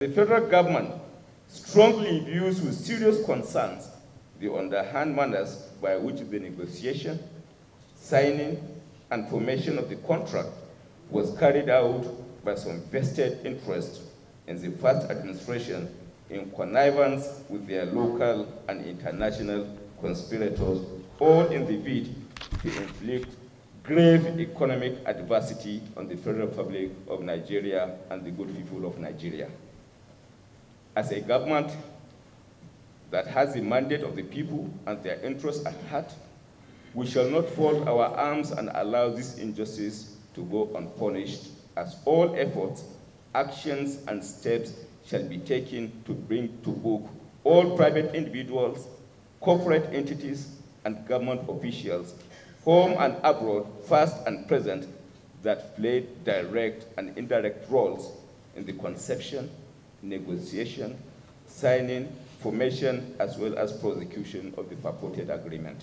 The federal government strongly views with serious concerns the underhand manners by which the negotiation, signing, and formation of the contract was carried out by some vested interest in the first administration in connivance with their local and international conspirators, all in the bid to inflict grave economic adversity on the Federal Republic of Nigeria and the good people of Nigeria. As a government that has the mandate of the people and their interests at heart, we shall not fold our arms and allow this injustice to go unpunished as all efforts, actions, and steps shall be taken to bring to book all private individuals, corporate entities, and government officials, home and abroad, past and present, that played direct and indirect roles in the conception, negotiation, signing, formation, as well as prosecution of the purported agreement.